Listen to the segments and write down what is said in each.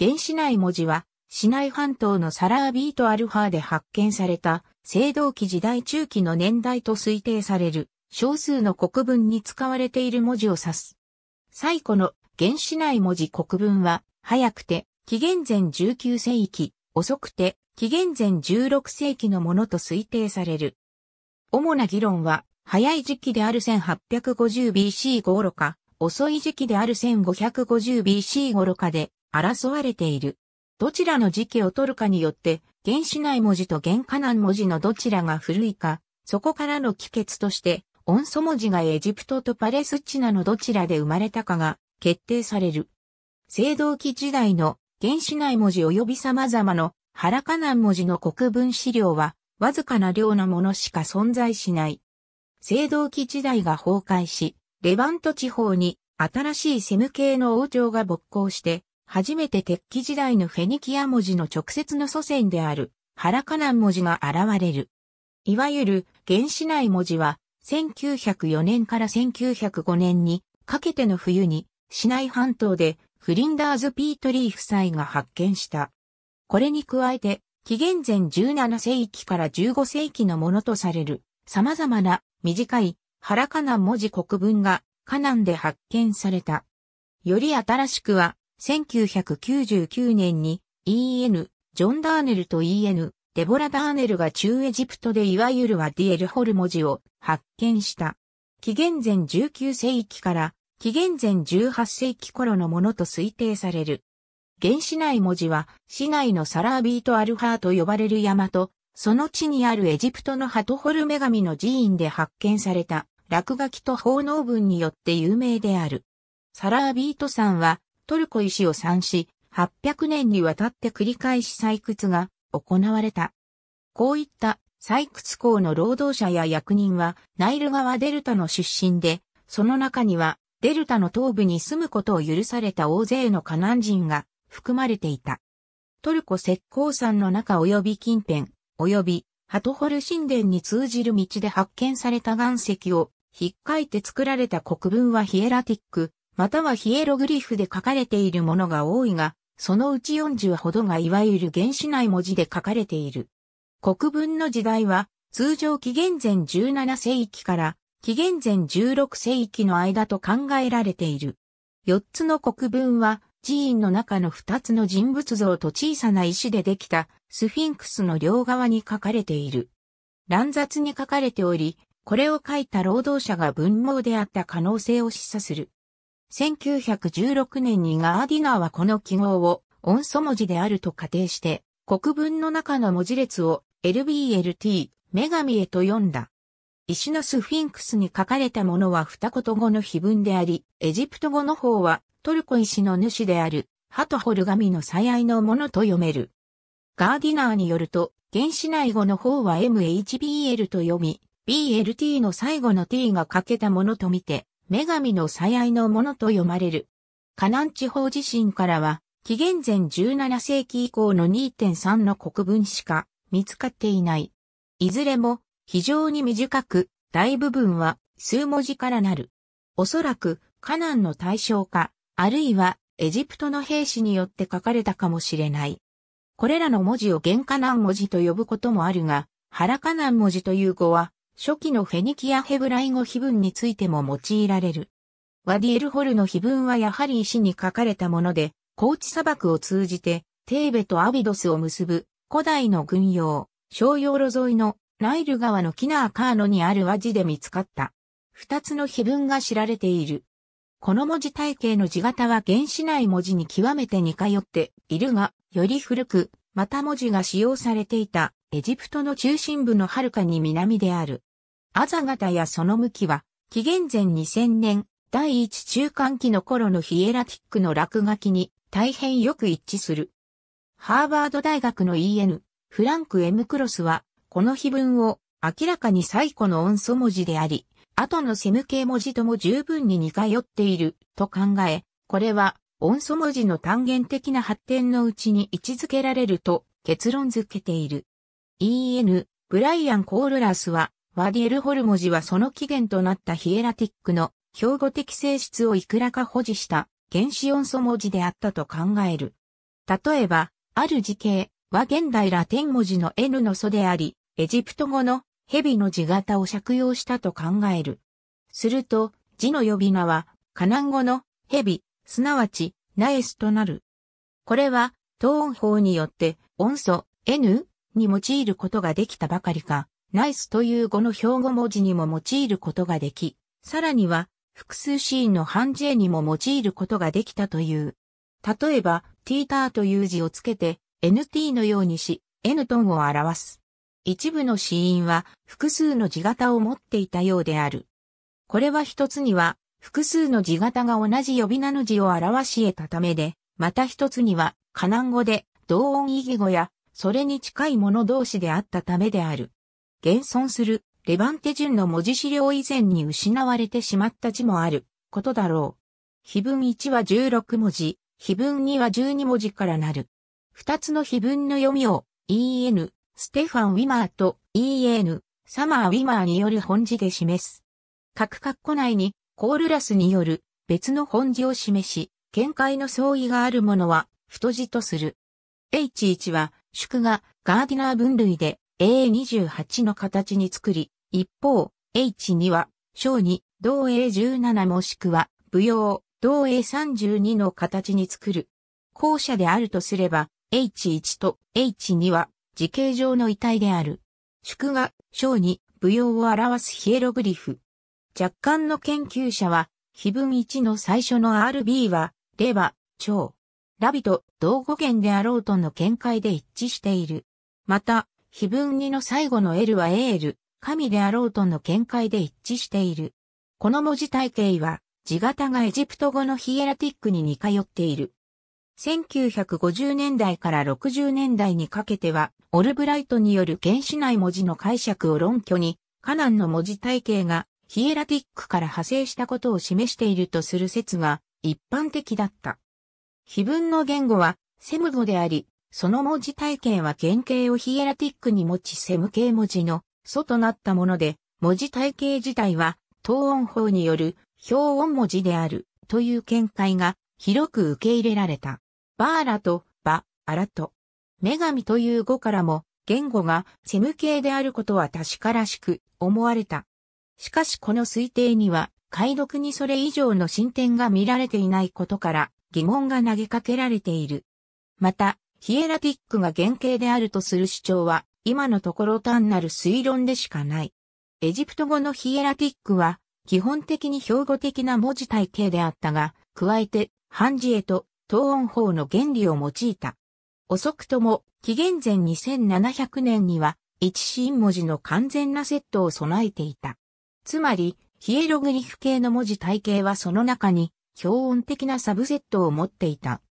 原子内文字は、市内半島のサラービートアルファで発見された、青銅器時代中期の年代と推定される、少数の国文に使われている文字を指す。最古の原子内文字国文は、早くて、紀元前19世紀、遅くて、紀元前16世紀のものと推定される。主な議論は、早い時期である 1850BC 頃か、遅い時期である 1550BC 頃かで争われている。どちらの時期を取るかによって、原子内文字と原カナン文字のどちらが古いか、そこからの帰結として、音素文字がエジプトとパレスチナのどちらで生まれたかが決定される。青銅器時代の原子内文字及び様々の原カナン文字の国文資料は、わずかな量のものしか存在しない。青銅器時代が崩壊し、レバント地方に新しいセム系の王朝が勃興して、初めて鉄器時代のフェニキア文字の直接の祖先である、ハラカナン文字が現れる。いわゆる原子内文字は、1904年から1905年にかけての冬に、市内半島でフリンダーズ・ピートリー夫妻が発見した。これに加えて、紀元前17世紀から15世紀のものとされる、様々な短いハラカナン文字国文がカナンで発見された。より新しくは、1999年に EN、ジョン・ダーネルと EN、デボラ・ダーネルが中エジプトでいわゆるワディエルホル文字を発見した。紀元前19世紀から紀元前18世紀頃のものと推定される。原始内文字は市内のサラービート・アルハーと呼ばれる山と、その地にあるエジプトのハトホル女神の寺院で発見された落書きと奉納文によって有名である。サラービート山はトルコ石を産し、800年にわたって繰り返し採掘が行われた。こういった採掘工の労働者や役人はナイル川デルタの出身で、その中にはデルタの東部に住むことを許された大勢のカナン人が含まれていた。トルコ石膏山の中及び近辺、及びハトホル神殿に通じる道で発見された岩石を引っかいて作られた国文はヒエラティック、またはヒエログリフで書かれているものが多いが、そのうち40ほどがいわゆる原子内文字で書かれている。国文の時代は、通常紀元前17世紀から紀元前16世紀の間と考えられている。4つの国文は、寺院の中の2つの人物像と小さな石でできたスフィンクスの両側に書かれている。乱雑に書かれており、これを書いた労働者が文盲であった可能性を示唆する。1916年にガーディナーはこの記号を音素文字であると仮定して、国文の中の文字列を LBLT、女神へと読んだ。石のスフィンクスに書かれたものは二言語の碑文であり、エジプト語の方はトルコ石の主であるハトホル神の最愛のものと読める。ガーディナーによると、原子内語の方は MHBL と読み、BLT の最後の T が欠けたものとみて、女神の最愛のものと読まれる。カナン地方地震からは、紀元前17世紀以降の2.3の国文しか見つかっていない。いずれも非常に短く、大部分は数文字からなる。おそらくカナンの対象か、あるいはエジプトの兵士によって書かれたかもしれない。これらの文字を原カナン文字と呼ぶこともあるが、ハラカナン文字という語は初期のフェニキアヘブライ語碑文についても用いられる。ワディエルホルの碑文はやはり石に書かれたもので、高地砂漠を通じて、テーベとアビドスを結ぶ古代の軍用、小洋路沿いのナイル川のキナーカーノにある和字で見つかった。二つの碑文が知られている。この文字体系の字型は原子内文字に極めて似通っているが、より古く、また文字が使用されていたエジプトの中心部のはるかに南である。アザガタやその向きは、紀元前2000年、第一中間期の頃のヒエラティックの落書きに大変よく一致する。ハーバード大学の EN、フランク M クロスは、この碑文を明らかに最古の音素文字であり、後のセム系文字とも十分に似通っていると考え、これは音素文字の単元的な発展のうちに位置づけられると結論づけている。EN、ブライアン・コールラスはワディエルホル文字はその起源となったヒエラティックの標語的性質をいくらか保持した原子音素文字であったと考える。例えば、ある字形は現代ラテン文字の N の素であり、エジプト語の蛇の字型を借用したと考える。すると、字の呼び名は、カナン語の蛇、すなわち、ナエスとなる。これは、トーン法によって音素 N に用いることができたばかりか、ナイスという語の標語文字にも用いることができ、さらには複数シーンの半 J にも用いることができたという。例えば、ティーターという字をつけて NT のようにし、N トンを表す。一部の死因は複数の字型を持っていたようである。これは一つには複数の字型が同じ呼び名の字を表し得たためで、また一つにはカナン語で同音異義語やそれに近いもの同士であったためである。現存するレバンテ順の文字資料以前に失われてしまった字もあることだろう。碑文1は16文字、碑文2は12文字からなる。二つの碑文の読みを EN、ステファン・ウィマーと EN、サマー・ウィマーによる本字で示す。各括弧内にコールラスによる別の本字を示し、見解の相違があるものは太字とする。H1 は祝がガーディナー分類で A28 の形に作り、一方 H2 は小に同 A17 もしくは舞踊同 A32 の形に作る。後者であるとすれば H1 と H2 は時形上の遺体である。祝が小に舞踊を表すヒエログリフ。若干の研究者は、碑文1の最初の RB は、レバ、超、ラビと同語源であろうとの見解で一致している。また、碑文2の最後の L はエール、神であろうとの見解で一致している。この文字体系は、字型がエジプト語のヒエラティックに似通っている。1950年代から60年代にかけては、オルブライトによる原子内文字の解釈を論拠に、カナンの文字体系がヒエラティックから派生したことを示しているとする説が一般的だった。碑文の言語はセム語であり、その文字体系は原型をヒエラティックに持ちセム系文字の祖となったもので、文字体系自体は、等音法による表音文字であるという見解が広く受け入れられた。バーラとバ、アラと、女神という語からも言語がセム系であることは確からしく思われた。しかしこの推定には解読にそれ以上の進展が見られていないことから疑問が投げかけられている。また、ヒエラティックが原型であるとする主張は、今のところ単なる推論でしかない。エジプト語のヒエラティックは、基本的に標語的な文字体系であったが、加えて、漢字へと、等音法の原理を用いた。遅くとも、紀元前2700年には、一シーン文字の完全なセットを備えていた。つまり、ヒエログリフ系の文字体系はその中に、標音的なサブセットを持っていた。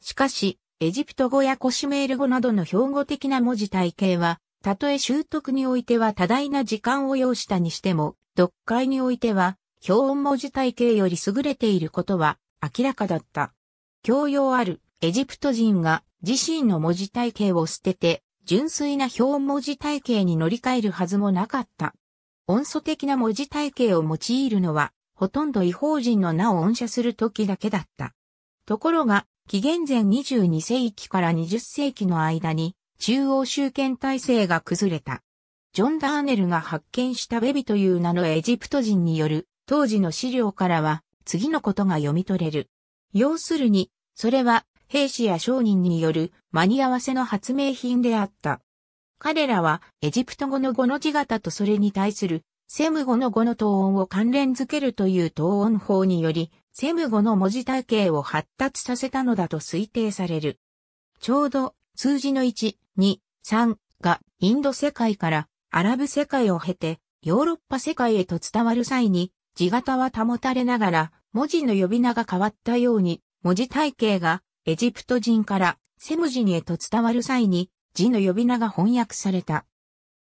しかし、エジプト語やコシメール語などの標語的な文字体系は、たとえ習得においては多大な時間を要したにしても、読解においては、標音文字体系より優れていることは明らかだった。教養あるエジプト人が自身の文字体系を捨てて、純粋な表文字体系に乗り換えるはずもなかった。音素的な文字体系を用いるのは、ほとんど違法人の名を音写する時だけだった。ところが、紀元前22世紀から20世紀の間に、中央集権体制が崩れた。ジョン・ダーネルが発見したベビという名のエジプト人による当時の資料からは次のことが読み取れる。要するに、それは兵士や商人による間に合わせの発明品であった。彼らはエジプト語の語の字型とそれに対するセム語の語の等音を関連づけるという等音法により、セム語の文字体系を発達させたのだと推定される。ちょうど数字の1、2、3がインド世界からアラブ世界を経てヨーロッパ世界へと伝わる際に字型は保たれながら文字の呼び名が変わったように文字体系がエジプト人からセム人へと伝わる際に字の呼び名が翻訳された。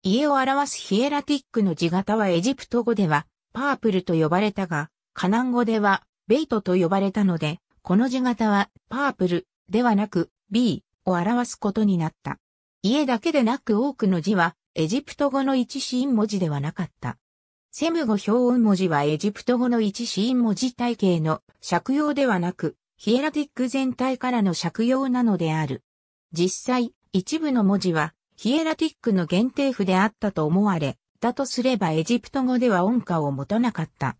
家を表すヒエラティックの字型はエジプト語ではパープルと呼ばれたが、カナン語ではベイトと呼ばれたので、この字型はパープルではなく B を表すことになった。家だけでなく多くの字はエジプト語の一子音文字ではなかった。セム語表音文字はエジプト語の一子音文字体系の借用ではなく、ヒエラティック全体からの借用なのである。実際、一部の文字はヒエラティックの限定符であったと思われ、だとすればエジプト語では音歌を持たなかった。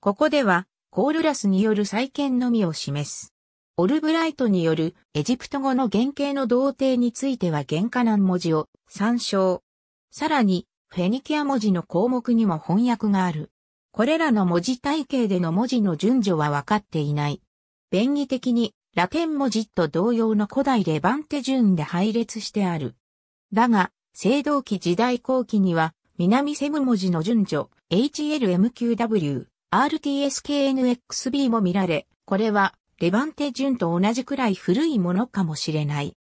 ここでは、コールラスによる再建のみを示す。オルブライトによるエジプト語の原型の同定については原価難文字を参照。さらに、フェニキア文字の項目にも翻訳がある。これらの文字体系での文字の順序は分かっていない。便宜的にラテン文字と同様の古代レバンテ順で配列してある。だが、青銅器時代後期には南セム文字の順序 HLMQW、RTSKNXB も見られ、これはレバンテ順と同じくらい古いものかもしれない。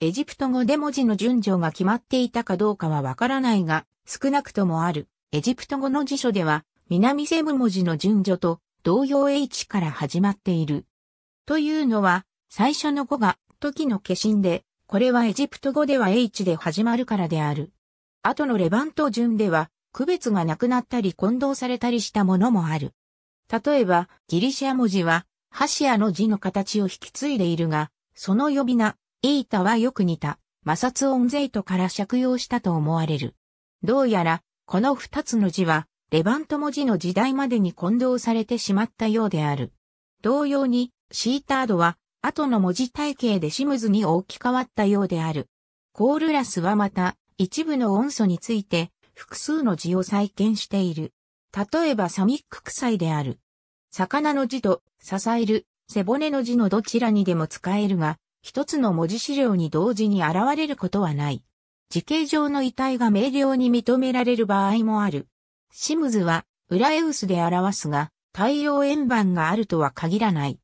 エジプト語で文字の順序が決まっていたかどうかはわからないが、少なくともある。エジプト語の辞書では南セム文字の順序と同様 H から始まっている。というのは、最初の語が時の化身で、これはエジプト語では H で始まるからである。後のレバント順では、区別がなくなったり混同されたりしたものもある。例えば、ギリシア文字は、ハシアの字の形を引き継いでいるが、その呼び名、イータはよく似た、摩擦音ゼイトから借用したと思われる。どうやら、この二つの字は、レバント文字の時代までに混同されてしまったようである。同様に、シータードは、後の文字体系でシムズに置き換わったようである。コールラスはまた、一部の音素について、複数の字を再建している。例えばサミック臭いである。魚の字と支える、背骨の字のどちらにでも使えるが、一つの文字資料に同時に現れることはない。時形上の遺体が明瞭に認められる場合もある。シムズは、ウラエウスで表すが、太陽円盤があるとは限らない。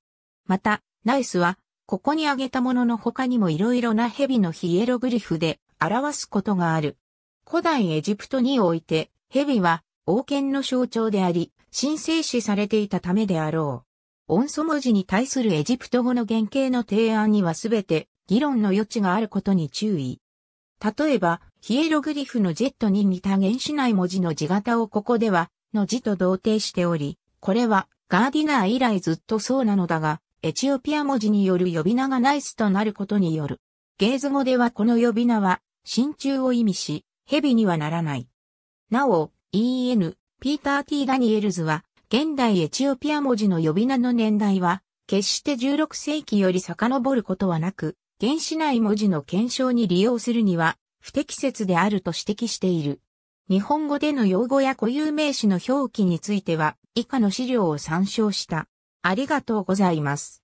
また、ナイスは、ここに挙げたものの他にも色々な蛇のヒエログリフで表すことがある。古代エジプトにおいて、蛇は王権の象徴であり、神聖視されていたためであろう。音素文字に対するエジプト語の原型の提案にはすべて議論の余地があることに注意。例えば、ヒエログリフのジェットに似た原子内文字の字型をここでは、の字と同定しており、これはガーディナー以来ずっとそうなのだが、エチオピア文字による呼び名がナイスとなることによる。ゲーズ語ではこの呼び名は、真鍮を意味し、蛇にはならない。なお、EN、ピーター・ティ・ダニエルズは、現代エチオピア文字の呼び名の年代は、決して16世紀より遡ることはなく、原子内文字の検証に利用するには不適切であると指摘している。日本語での用語や固有名詞の表記については以下の資料を参照した。ありがとうございます。